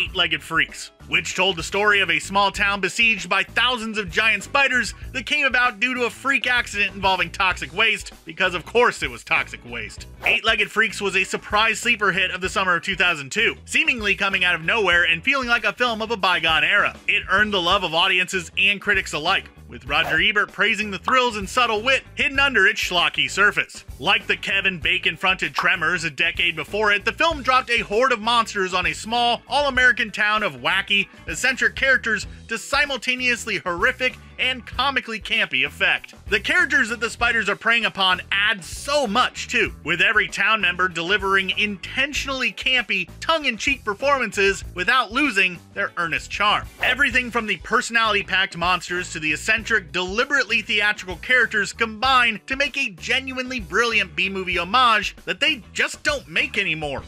Eight Legged Freaks, which told the story of a small town besieged by thousands of giant spiders that came about due to a freak accident involving toxic waste, because of course it was toxic waste. Eight Legged Freaks was a surprise sleeper hit of the summer of 2002, seemingly coming out of nowhere and feeling like a film of a bygone era. It earned the love of audiences and critics alike, with Roger Ebert praising the thrills and subtle wit hidden under its schlocky surface. Like the Kevin Bacon fronted Tremors a decade before it, the film dropped a horde of monsters on a small, all American town of wacky, eccentric characters to simultaneously horrific and comically campy effect. The characters that the spiders are preying upon add so much too, with every town member delivering intentionally campy, tongue in cheek performances without losing their earnest charm. Everything from the personality packed monsters to the eccentric, deliberately theatrical characters combine to make a genuinely brilliant B movie homage that they just don't make anymore.